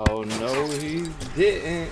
Oh no, he didn't.